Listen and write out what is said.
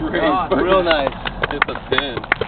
Real nice. Real nice. It's a 10.